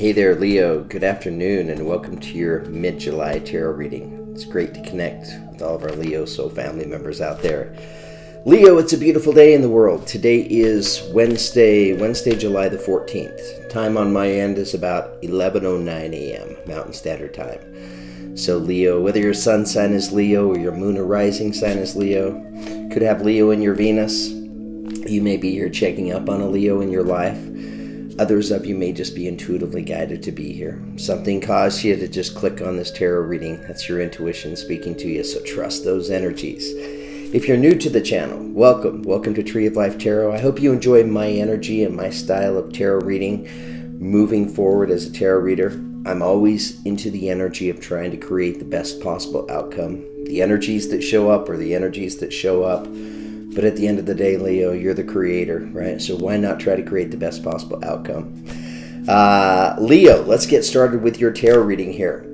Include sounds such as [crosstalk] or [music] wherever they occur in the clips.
Hey there, Leo. Good afternoon, and welcome to your mid July tarot reading. It's great to connect with all of our Leo Soul family members out there. Leo, it's a beautiful day in the world. Today is Wednesday, Wednesday, July the 14th. Time on my end is about 11:09 a.m. Mountain Standard Time. So Leo, whether your sun sign is Leo or your moon or rising sign is Leo, could have Leo in your Venus. You may be here checking up on a Leo in your life. Others of you may just be intuitively guided to be here. Something caused you to just click on this tarot reading. That's your intuition speaking to you, so trust those energies. If you're new to the channel, welcome. Welcome to Tree of Life Tarot. I hope you enjoy my energy and my style of tarot reading moving forward as a tarot reader. I'm always into the energy of trying to create the best possible outcome. The energies that show up are the energies that show up. But at the end of the day, Leo, you're the creator, right? So why not try to create the best possible outcome? Uh, Leo, let's get started with your tarot reading here.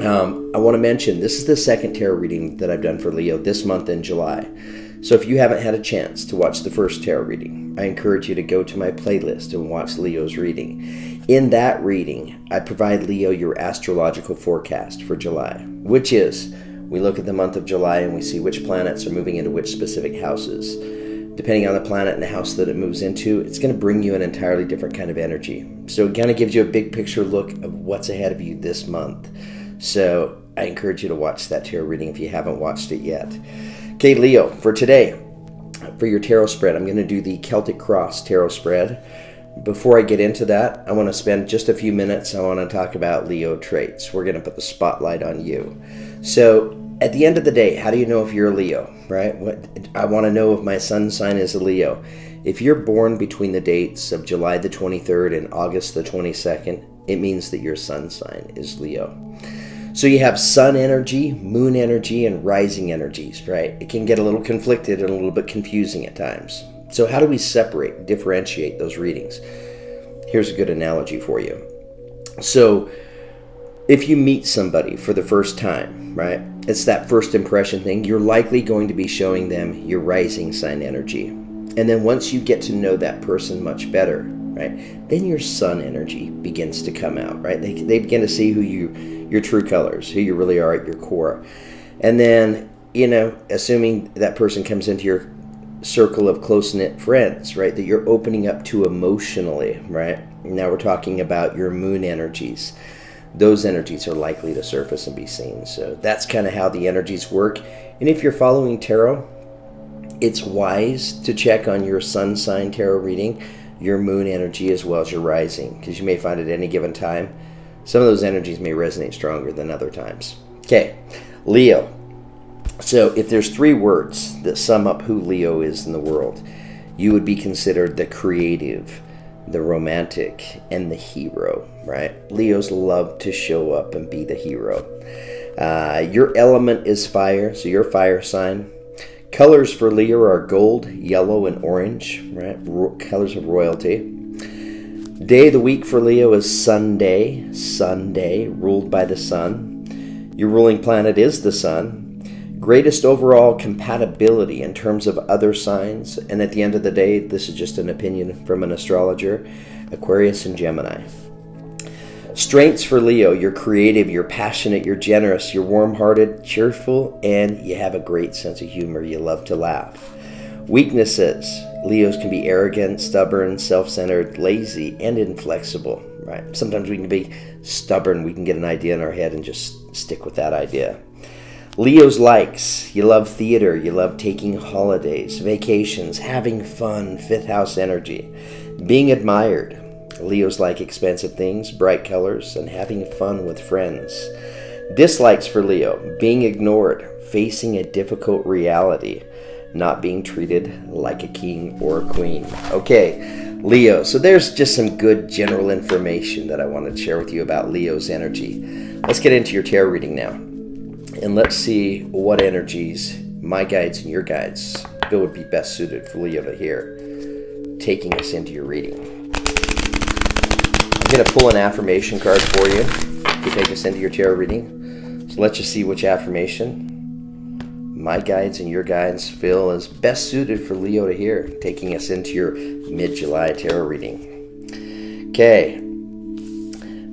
Um, I want to mention this is the second tarot reading that I've done for Leo this month in July. So if you haven't had a chance to watch the first tarot reading, I encourage you to go to my playlist and watch Leo's reading. In that reading, I provide Leo your astrological forecast for July, which is we look at the month of July and we see which planets are moving into which specific houses. Depending on the planet and the house that it moves into, it's going to bring you an entirely different kind of energy. So it kind of gives you a big picture look of what's ahead of you this month. So I encourage you to watch that tarot reading if you haven't watched it yet. Okay, Leo, for today, for your tarot spread, I'm going to do the Celtic Cross tarot spread. Before I get into that, I want to spend just a few minutes. I want to talk about Leo traits. We're going to put the spotlight on you. So, at the end of the day, how do you know if you're a Leo, right? What I want to know if my sun sign is a Leo. If you're born between the dates of July the 23rd and August the 22nd, it means that your sun sign is Leo. So you have sun energy, moon energy, and rising energies, right? It can get a little conflicted and a little bit confusing at times. So, how do we separate, differentiate those readings? Here's a good analogy for you. So, if you meet somebody for the first time, right, it's that first impression thing, you're likely going to be showing them your rising sign energy. And then once you get to know that person much better, right, then your sun energy begins to come out, right? They, they begin to see who you, your true colors, who you really are at your core. And then, you know, assuming that person comes into your circle of close knit friends, right, that you're opening up to emotionally, right? Now we're talking about your moon energies. Those energies are likely to surface and be seen. So that's kind of how the energies work. And if you're following tarot, it's wise to check on your sun sign tarot reading, your moon energy, as well as your rising, because you may find at any given time some of those energies may resonate stronger than other times. Okay, Leo, so, if there's three words that sum up who Leo is in the world, you would be considered the creative, the romantic, and the hero, right? Leos love to show up and be the hero. Uh, your element is fire, so your fire sign. Colors for Leo are gold, yellow, and orange, right? Ro- colors of royalty. Day of the week for Leo is Sunday, Sunday, ruled by the sun. Your ruling planet is the sun, greatest overall compatibility in terms of other signs, and at the end of the day, this is just an opinion from an astrologer Aquarius and Gemini. Strengths for Leo you're creative, you're passionate, you're generous, you're warm hearted, cheerful, and you have a great sense of humor. You love to laugh. Weaknesses Leos can be arrogant, stubborn, self centered, lazy, and inflexible. Right? Sometimes we can be stubborn, we can get an idea in our head and just stick with that idea. Leo's likes. You love theater. You love taking holidays, vacations, having fun, fifth house energy, being admired. Leo's like expensive things, bright colors, and having fun with friends. Dislikes for Leo being ignored, facing a difficult reality, not being treated like a king or a queen. Okay, Leo. So there's just some good general information that I want to share with you about Leo's energy. Let's get into your tarot reading now and let's see what energies my guides and your guides feel would be best suited for Leo to hear, taking us into your reading. I'm going to pull an affirmation card for you to take us into your tarot reading. So let's just see which affirmation my guides and your guides feel is best suited for Leo to hear, taking us into your mid July tarot reading. Okay.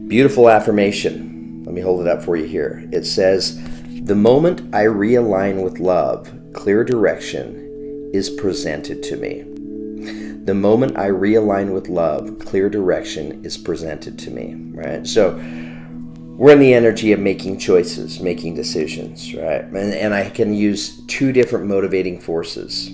Beautiful affirmation. Let me hold it up for you here. It says, The moment I realign with love, clear direction is presented to me. The moment I realign with love, clear direction is presented to me, right? So we're in the energy of making choices, making decisions, right? And, and I can use two different motivating forces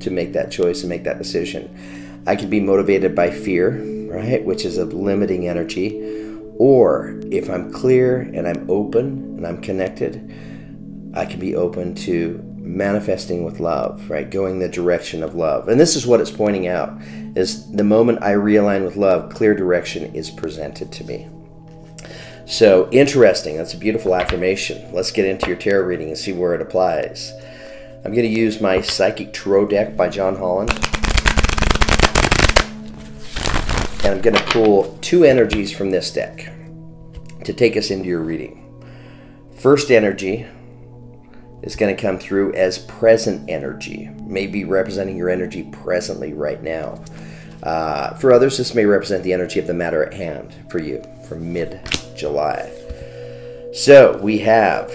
to make that choice and make that decision. I can be motivated by fear, right, which is a limiting energy, or if I'm clear and I'm open and I'm connected, I can be open to manifesting with love, right? Going the direction of love. And this is what it's pointing out is the moment I realign with love, clear direction is presented to me. So interesting. That's a beautiful affirmation. Let's get into your tarot reading and see where it applies. I'm going to use my Psychic Tarot deck by John Holland. And I'm going to pull two energies from this deck to take us into your reading. First energy is going to come through as present energy, maybe representing your energy presently right now. Uh, for others, this may represent the energy of the matter at hand for you from mid July. So we have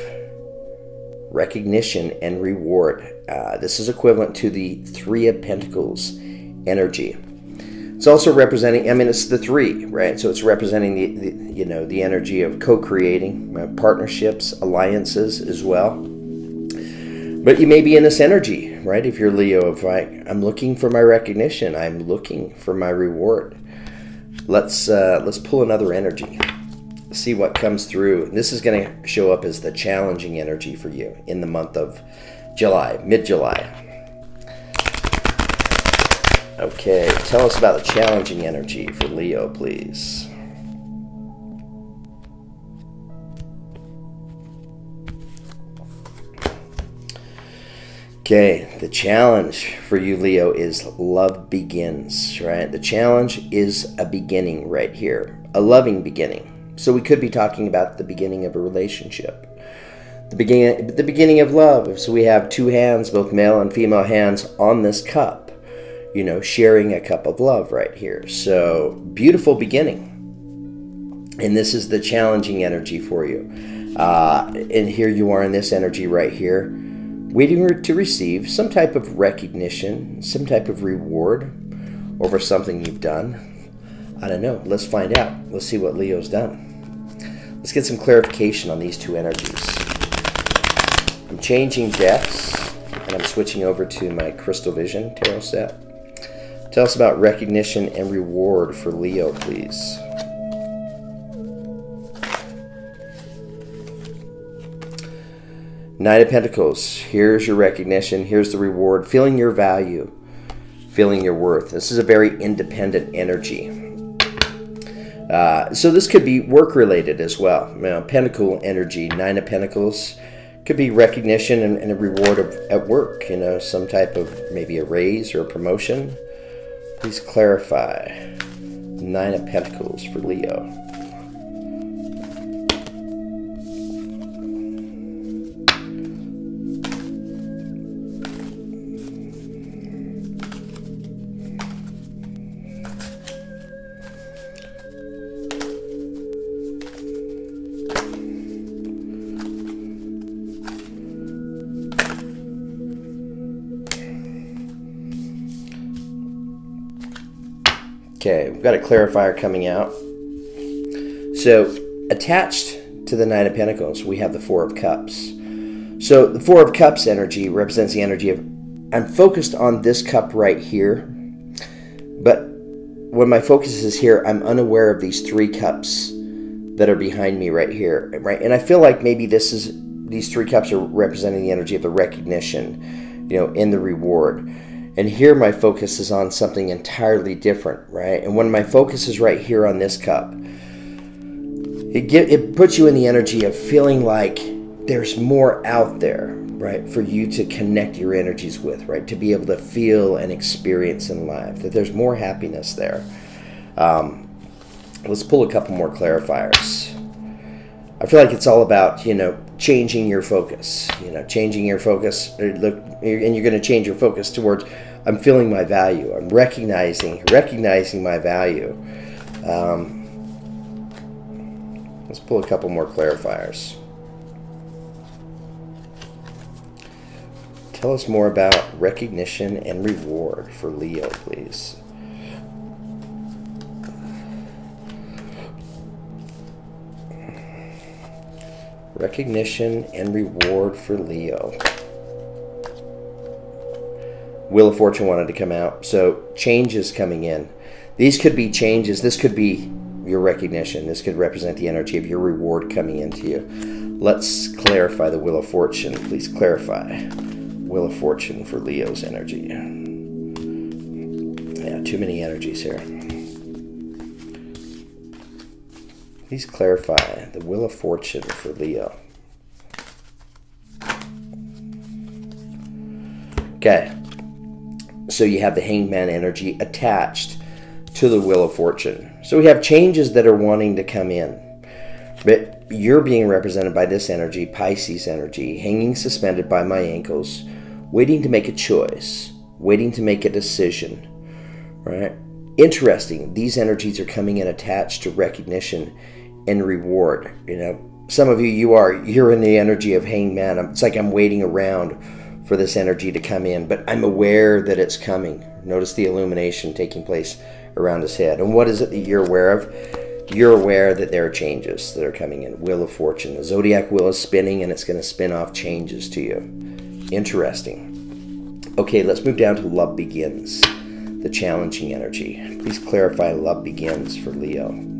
recognition and reward. Uh, this is equivalent to the Three of Pentacles energy. It's also representing. I mean, it's the three, right? So it's representing the, the you know the energy of co-creating uh, partnerships, alliances as well. But you may be in this energy, right? If you're Leo, of like, I'm looking for my recognition, I'm looking for my reward. Let's uh, let's pull another energy see what comes through. This is going to show up as the challenging energy for you in the month of July, mid July. Okay, tell us about the challenging energy for Leo, please. Okay, the challenge for you, Leo, is love begins, right? The challenge is a beginning right here, a loving beginning. So we could be talking about the beginning of a relationship. The beginning, the beginning of love. So we have two hands, both male and female hands, on this cup. You know, sharing a cup of love right here. So beautiful beginning. And this is the challenging energy for you. Uh, and here you are in this energy right here, waiting to receive some type of recognition, some type of reward over something you've done. I don't know. Let's find out. Let's see what Leo's done. Let's get some clarification on these two energies. I'm changing decks, and I'm switching over to my Crystal Vision tarot set. Tell us about recognition and reward for Leo, please. Nine of Pentacles. Here's your recognition. Here's the reward. Feeling your value. Feeling your worth. This is a very independent energy. Uh, so this could be work related as well. You know, Pentacle energy, Nine of Pentacles, could be recognition and, and a reward of, at work. You know, some type of maybe a raise or a promotion. Please clarify. Nine of Pentacles for Leo. We've got a clarifier coming out. So, attached to the Nine of Pentacles, we have the Four of Cups. So, the Four of Cups energy represents the energy of I'm focused on this cup right here, but when my focus is here, I'm unaware of these three cups that are behind me right here, right? And I feel like maybe this is these three cups are representing the energy of the recognition, you know, in the reward. And here my focus is on something entirely different, right? And when my focus is right here on this cup, it get, it puts you in the energy of feeling like there's more out there, right, for you to connect your energies with, right, to be able to feel and experience in life. That there's more happiness there. Um, let's pull a couple more clarifiers. I feel like it's all about you know changing your focus. You know, changing your focus. Uh, look, and you're going to change your focus towards I'm feeling my value. I'm recognizing recognizing my value. Um, Let's pull a couple more clarifiers. Tell us more about recognition and reward for Leo, please. Recognition and reward for Leo. Wheel of Fortune wanted to come out. So changes coming in. These could be changes. This could be your recognition. This could represent the energy of your reward coming into you. Let's clarify the Wheel of Fortune. Please clarify. Wheel of Fortune for Leo's energy. Yeah, too many energies here. Please clarify the Wheel of Fortune for Leo. Okay. So you have the hangman energy attached to the wheel of fortune. So we have changes that are wanting to come in. But you're being represented by this energy, Pisces energy, hanging suspended by my ankles, waiting to make a choice, waiting to make a decision. Right? Interesting. These energies are coming in attached to recognition and reward. You know, some of you, you are, you're in the energy of hangman. It's like I'm waiting around for this energy to come in, but I'm aware that it's coming. Notice the illumination taking place around his head. And what is it that you're aware of? You're aware that there are changes that are coming in. Wheel of Fortune. The zodiac wheel is spinning and it's going to spin off changes to you. Interesting. Okay, let's move down to Love Begins, the challenging energy. Please clarify Love Begins for Leo.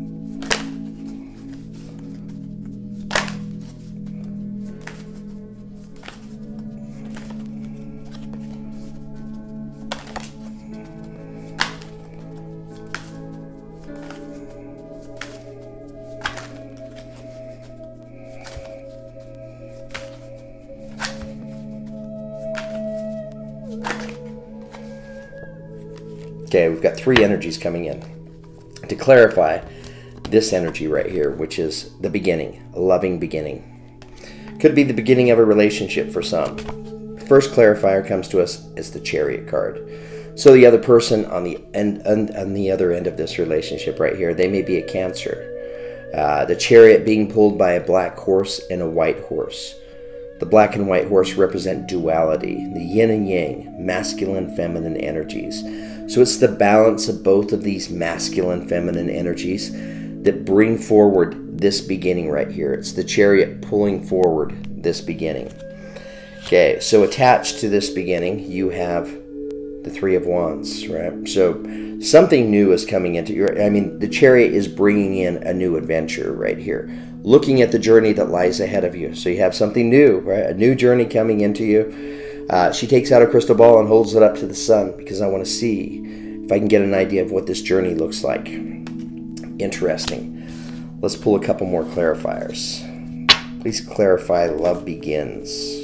Three energies coming in. To clarify, this energy right here, which is the beginning, a loving beginning. Could be the beginning of a relationship for some. First clarifier comes to us is the chariot card. So the other person on the end on the other end of this relationship right here, they may be a cancer. Uh, the chariot being pulled by a black horse and a white horse. The black and white horse represent duality, the yin and yang, masculine, feminine energies. So it's the balance of both of these masculine, feminine energies that bring forward this beginning right here. It's the chariot pulling forward this beginning. Okay, so attached to this beginning, you have the Three of Wands, right? So something new is coming into your. I mean, the chariot is bringing in a new adventure right here, looking at the journey that lies ahead of you. So you have something new, right? A new journey coming into you. Uh, she takes out a crystal ball and holds it up to the sun because I want to see if I can get an idea of what this journey looks like. Interesting. Let's pull a couple more clarifiers. Please clarify love begins.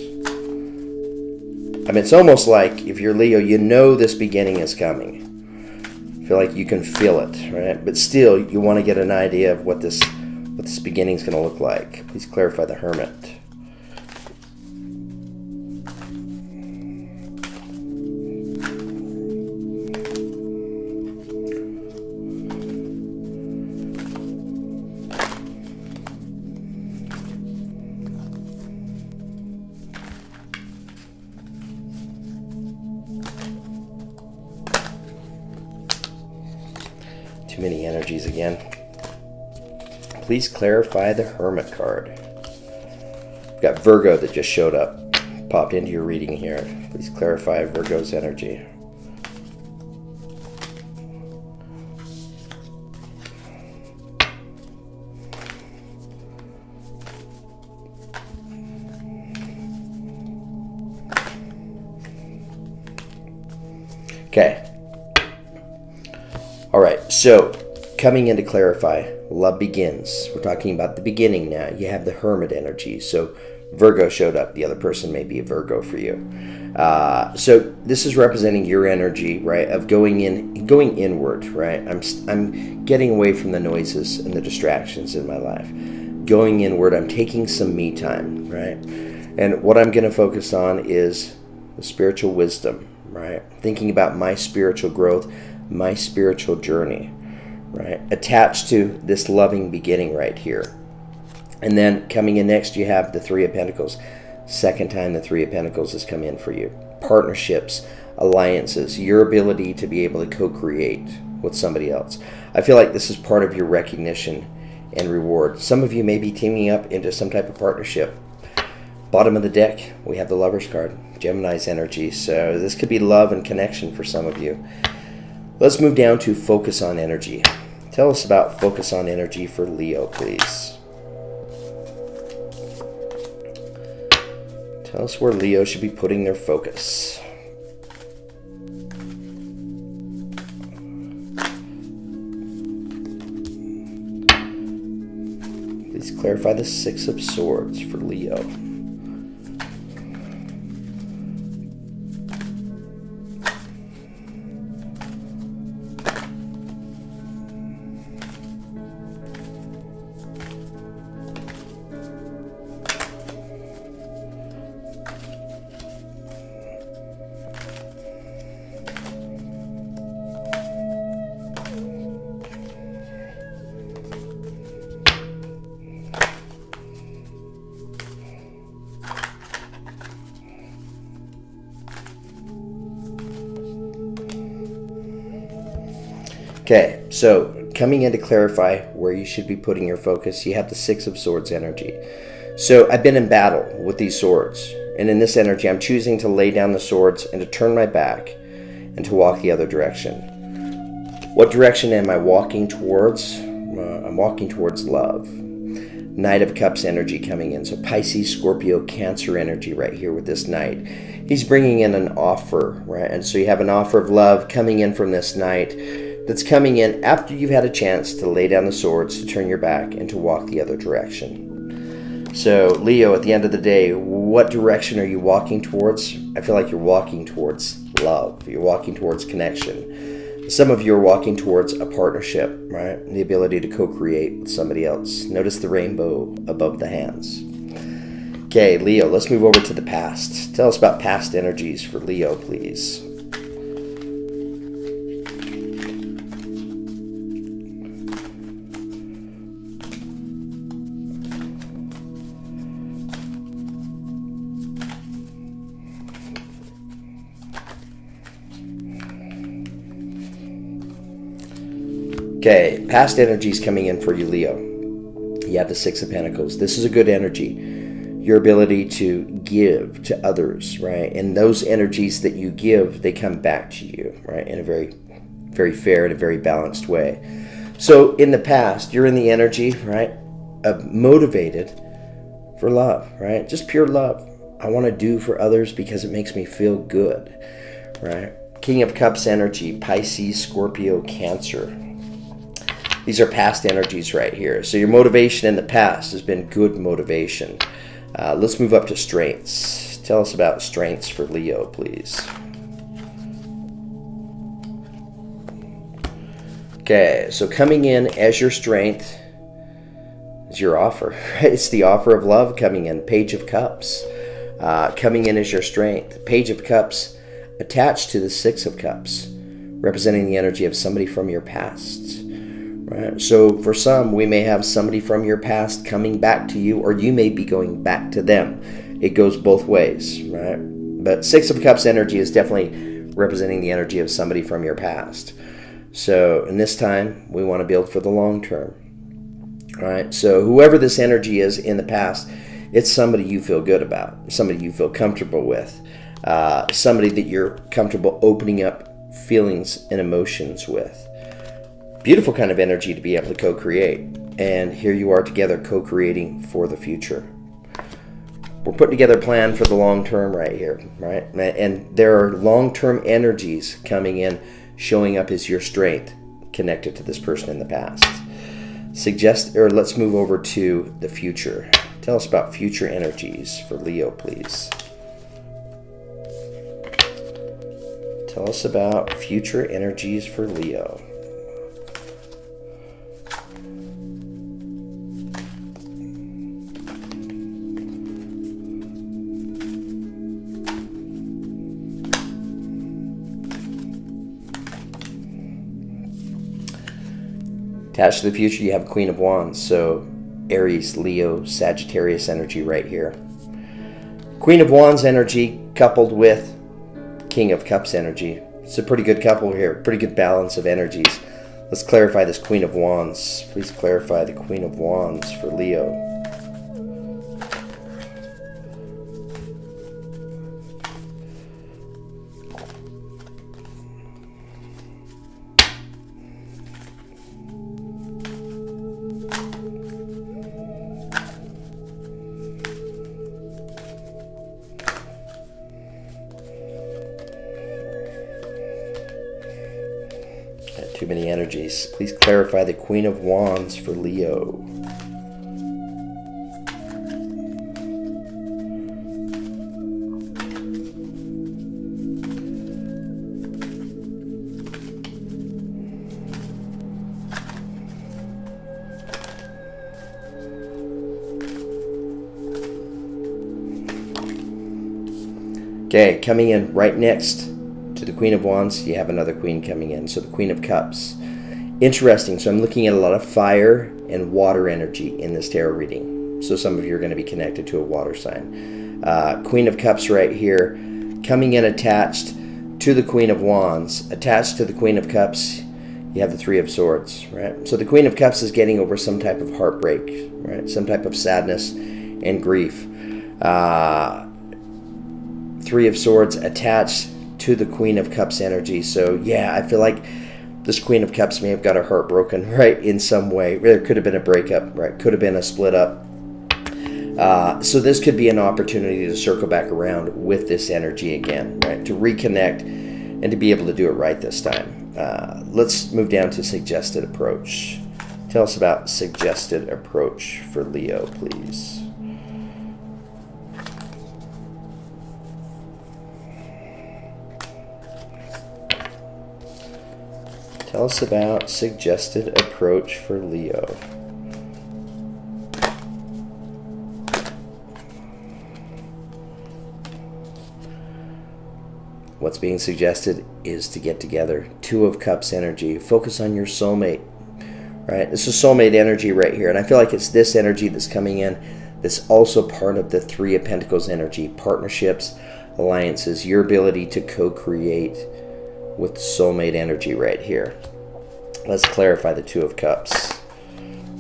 I mean, it's almost like if you're Leo, you know this beginning is coming. I feel like you can feel it, right? But still, you want to get an idea of what this what this beginning is going to look like. Please clarify the Hermit. Please clarify the Hermit card. We've got Virgo that just showed up. Popped into your reading here. Please clarify Virgo's energy. Okay. All right, so coming in to clarify, love begins. We're talking about the beginning now. You have the hermit energy. So Virgo showed up. The other person may be a Virgo for you. Uh, so this is representing your energy, right? Of going in, going inward, right? I'm I'm getting away from the noises and the distractions in my life. Going inward. I'm taking some me time, right? And what I'm going to focus on is the spiritual wisdom, right? Thinking about my spiritual growth my spiritual journey, right? Attached to this loving beginning right here. And then coming in next, you have the Three of Pentacles. Second time the Three of Pentacles has come in for you. Partnerships, alliances, your ability to be able to co create with somebody else. I feel like this is part of your recognition and reward. Some of you may be teaming up into some type of partnership. Bottom of the deck, we have the Lover's card, Gemini's energy. So this could be love and connection for some of you. Let's move down to focus on energy. Tell us about focus on energy for Leo, please. Tell us where Leo should be putting their focus. Please clarify the Six of Swords for Leo. Okay, so coming in to clarify where you should be putting your focus, you have the Six of Swords energy. So I've been in battle with these swords, and in this energy, I'm choosing to lay down the swords and to turn my back and to walk the other direction. What direction am I walking towards? Uh, I'm walking towards love. Knight of Cups energy coming in. So Pisces, Scorpio, Cancer energy right here with this Knight. He's bringing in an offer, right? And so you have an offer of love coming in from this Knight that's coming in after you've had a chance to lay down the swords, to turn your back, and to walk the other direction. So, Leo, at the end of the day, what direction are you walking towards? I feel like you're walking towards love, you're walking towards connection. Some of you are walking towards a partnership, right? The ability to co create with somebody else. Notice the rainbow above the hands. Okay, Leo, let's move over to the past. Tell us about past energies for Leo, please. Okay, past energies coming in for you, Leo. You have the Six of Pentacles. This is a good energy. Your ability to give to others, right? And those energies that you give, they come back to you, right? In a very, very fair and a very balanced way. So in the past, you're in the energy, right? Of motivated for love, right? Just pure love. I want to do for others because it makes me feel good, right? King of Cups energy, Pisces, Scorpio, Cancer, these are past energies right here. So your motivation in the past has been good motivation. Uh, let's move up to strengths. Tell us about strengths for Leo, please. Okay, so coming in as your strength is your offer. [laughs] It's the offer of love coming in. Page of Cups uh, coming in as your strength. Page of Cups attached to the Six of Cups, representing the energy of somebody from your past. Right? So for some, we may have somebody from your past coming back to you, or you may be going back to them. It goes both ways, right? But Six of Cups energy is definitely representing the energy of somebody from your past. So in this time, we want to build for the long term. Right? So whoever this energy is in the past, it's somebody you feel good about, somebody you feel comfortable with, uh, somebody that you're comfortable opening up feelings and emotions with beautiful kind of energy to be able to co create. And here you are together co creating for the future. We're putting together a plan for the long term right here, right? And there are long term energies coming in, showing up as your strength connected to this person in the past. Suggest, or let's move over to the future. Tell us about future energies for Leo, please. Tell us about future energies for Leo. Attached to the future, you have Queen of Wands. So Aries, Leo, Sagittarius energy right here. Queen of Wands energy coupled with King of Cups energy. It's a pretty good couple here, pretty good balance of energies. Let's clarify this Queen of Wands. Please clarify the Queen of Wands for Leo. Many energies. Please clarify the Queen of Wands for Leo. Okay, coming in right next Queen of Wands, you have another Queen coming in. So the Queen of Cups. Interesting. So I'm looking at a lot of fire and water energy in this tarot reading. So some of you are going to be connected to a water sign. Uh, Queen of Cups right here, coming in attached to the Queen of Wands. Attached to the Queen of Cups, you have the Three of Swords, right? So the Queen of Cups is getting over some type of heartbreak, right? Some type of sadness and grief. Uh, Three of Swords attached to the Queen of Cups energy. So, yeah, I feel like this Queen of Cups may have got her heart broken, [laughs] right, in some way. There could have been a breakup, right? Could have been a split up. Uh, so, this could be an opportunity to circle back around with this energy again, right? To reconnect and to be able to do it right this time. Uh, let's move down to suggested approach. Tell us about suggested approach for Leo, please. Tell us about suggested approach for Leo. What's being suggested is to get together. Two of Cups energy. Focus on your soulmate. Right? This is soulmate energy right here. And I feel like it's this energy that's coming in that's also part of the Three of Pentacles energy. Partnerships, alliances, your ability to co-create with soulmate energy right here. Let's clarify the Two of Cups.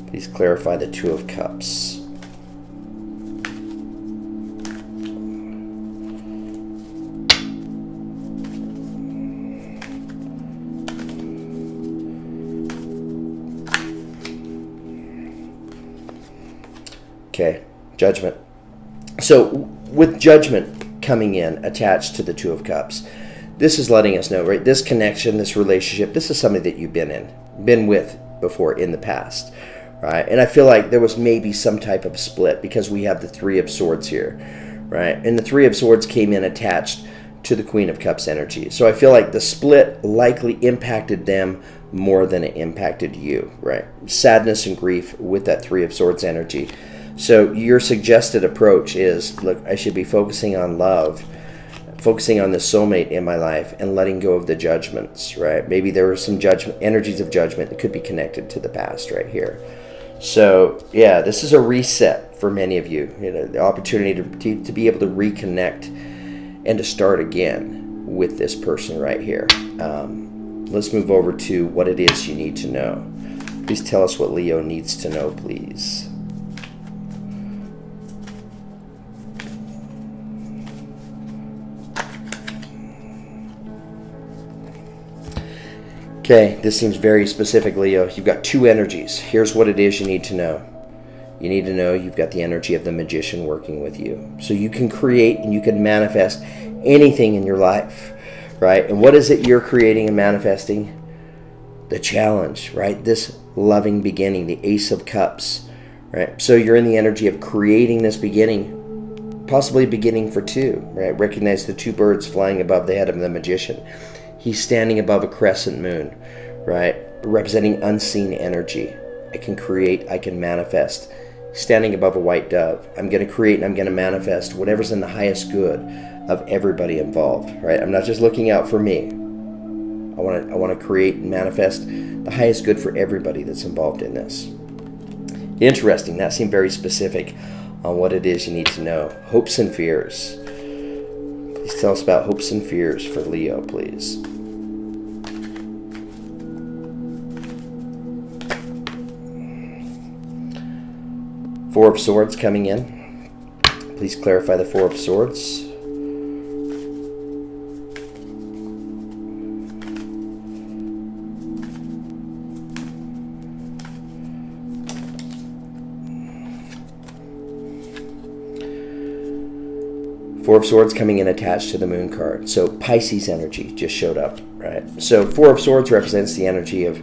Please clarify the Two of Cups. Okay, judgment. So, with judgment coming in attached to the Two of Cups, this is letting us know, right? This connection, this relationship, this is something that you've been in, been with before in the past, right? And I feel like there was maybe some type of split because we have the Three of Swords here, right? And the Three of Swords came in attached to the Queen of Cups energy. So I feel like the split likely impacted them more than it impacted you, right? Sadness and grief with that Three of Swords energy. So your suggested approach is look, I should be focusing on love focusing on the soulmate in my life and letting go of the judgments, right? Maybe there were some judgment energies of judgment that could be connected to the past right here. So yeah, this is a reset for many of you. You know, the opportunity to, to, to be able to reconnect and to start again with this person right here. Um, let's move over to what it is you need to know. Please tell us what Leo needs to know, please. Okay, this seems very specific, Leo. Uh, you've got two energies. Here's what it is you need to know. You need to know you've got the energy of the magician working with you. So you can create and you can manifest anything in your life, right? And what is it you're creating and manifesting? The challenge, right? This loving beginning, the Ace of Cups, right? So you're in the energy of creating this beginning, possibly beginning for two, right? Recognize the two birds flying above the head of the magician. He's standing above a crescent moon, right? Representing unseen energy. I can create, I can manifest. Standing above a white dove. I'm going to create and I'm going to manifest whatever's in the highest good of everybody involved, right? I'm not just looking out for me. I want to I want to create and manifest the highest good for everybody that's involved in this. Interesting. That seemed very specific on what it is you need to know. Hopes and fears. Please tell us about hopes and fears for Leo, please. Four of Swords coming in. Please clarify the Four of Swords. Four of Swords coming in attached to the Moon card. So Pisces energy just showed up, right? So Four of Swords represents the energy of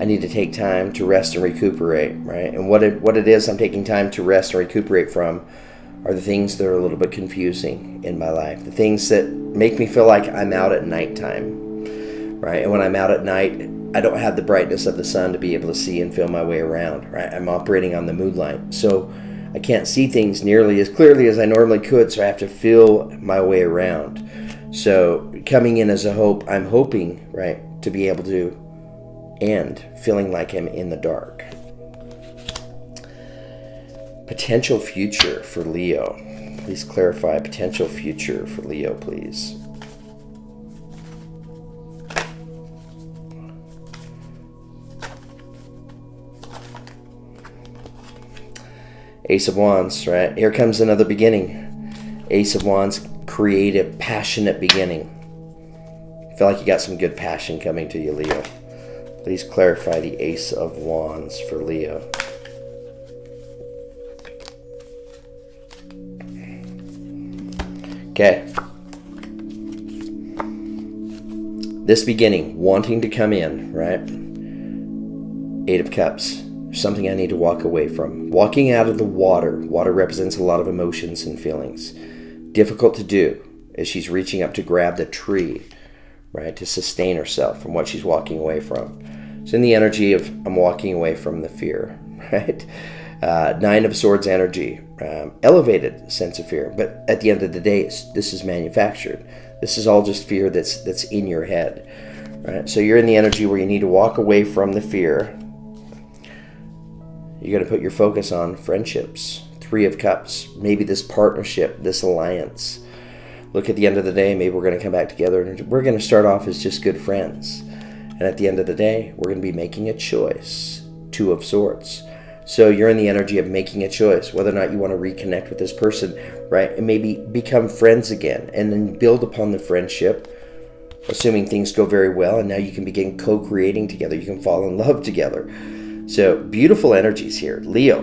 I need to take time to rest and recuperate, right? And what it what it is I'm taking time to rest and recuperate from are the things that are a little bit confusing in my life. The things that make me feel like I'm out at nighttime, right? And when I'm out at night, I don't have the brightness of the sun to be able to see and feel my way around, right? I'm operating on the moonlight. So I can't see things nearly as clearly as I normally could, so I have to feel my way around. So coming in as a hope, I'm hoping, right, to be able to end feeling like I'm in the dark. Potential future for Leo. Please clarify potential future for Leo, please. Ace of Wands, right? Here comes another beginning. Ace of Wands, creative, passionate beginning. I feel like you got some good passion coming to you, Leo. Please clarify the Ace of Wands for Leo. Okay. This beginning, wanting to come in, right? Eight of Cups something I need to walk away from. Walking out of the water. Water represents a lot of emotions and feelings. Difficult to do as she's reaching up to grab the tree, right, to sustain herself from what she's walking away from. It's in the energy of I'm walking away from the fear, [laughs] right? Uh, Nine of Swords energy, um, elevated sense of fear, but at the end of the day, this is manufactured. This is all just fear that's that's in your head, right? So you're in the energy where you need to walk away from the fear, you're going to put your focus on friendships, Three of Cups, maybe this partnership, this alliance. Look, at the end of the day, maybe we're going to come back together and we're going to start off as just good friends. And at the end of the day, we're going to be making a choice. Two of Swords. So you're in the energy of making a choice, whether or not you want to reconnect with this person, right? And maybe become friends again and then build upon the friendship, assuming things go very well. And now you can begin co creating together. You can fall in love together. So beautiful energies here. Leo,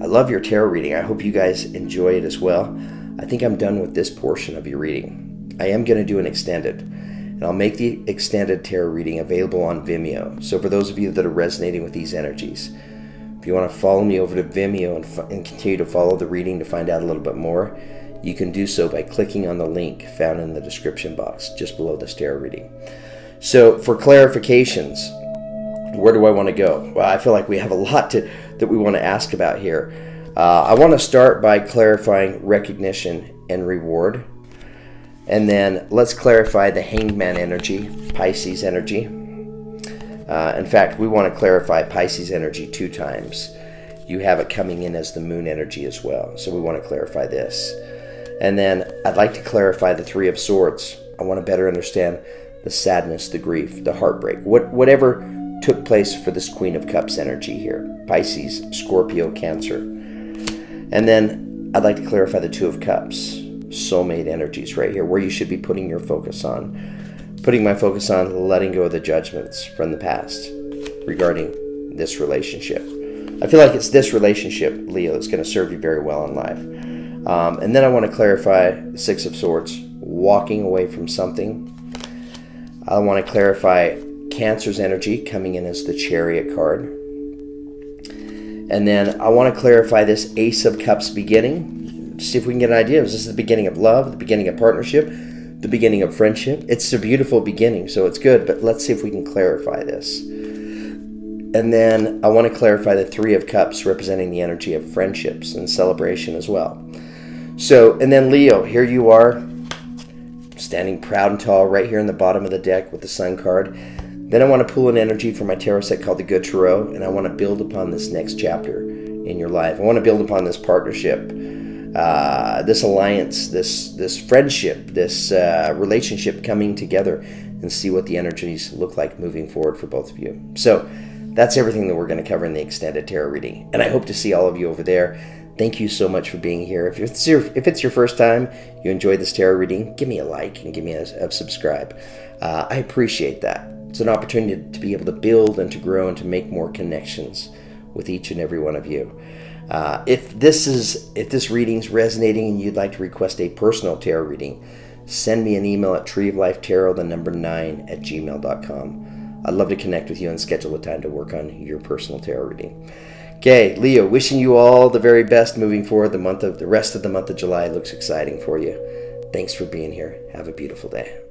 I love your tarot reading. I hope you guys enjoy it as well. I think I'm done with this portion of your reading. I am going to do an extended, and I'll make the extended tarot reading available on Vimeo. So for those of you that are resonating with these energies, if you want to follow me over to Vimeo and, and continue to follow the reading to find out a little bit more, you can do so by clicking on the link found in the description box just below this tarot reading. So for clarifications, where do I want to go? Well, I feel like we have a lot to, that we want to ask about here. Uh, I want to start by clarifying recognition and reward. And then let's clarify the hangman energy, Pisces energy. Uh, in fact, we want to clarify Pisces energy two times. You have it coming in as the moon energy as well. So we want to clarify this. And then I'd like to clarify the Three of Swords. I want to better understand the sadness, the grief, the heartbreak, what, whatever took place for this Queen of Cups energy here Pisces, Scorpio, Cancer. And then I'd like to clarify the Two of Cups, soulmate energies right here, where you should be putting your focus on. Putting my focus on letting go of the judgments from the past regarding this relationship. I feel like it's this relationship, Leo, that's going to serve you very well in life. Um, and then I want to clarify Six of Swords, walking away from something. I want to clarify Cancer's energy coming in as the Chariot card. And then I want to clarify this Ace of Cups beginning. See if we can get an idea. Is this the beginning of love, the beginning of partnership, the beginning of friendship? It's a beautiful beginning, so it's good, but let's see if we can clarify this. And then I want to clarify the Three of Cups representing the energy of friendships and celebration as well. So, and then Leo, here you are, standing proud and tall right here in the bottom of the deck with the Sun card. Then I want to pull an energy from my tarot set called the Good Tarot, and I want to build upon this next chapter in your life. I want to build upon this partnership, uh, this alliance, this this friendship, this uh, relationship coming together, and see what the energies look like moving forward for both of you. So that's everything that we're going to cover in the extended tarot reading, and I hope to see all of you over there. Thank you so much for being here. If it's your if it's your first time, you enjoyed this tarot reading, give me a like and give me a, a subscribe. Uh, I appreciate that. It's an opportunity to be able to build and to grow and to make more connections with each and every one of you. Uh, if this is if this reading's resonating and you'd like to request a personal tarot reading, send me an email at treeoflifetarot, the number nine at gmail.com. I'd love to connect with you and schedule a time to work on your personal tarot reading. Okay, Leo, wishing you all the very best moving forward. The month of the rest of the month of July looks exciting for you. Thanks for being here. Have a beautiful day.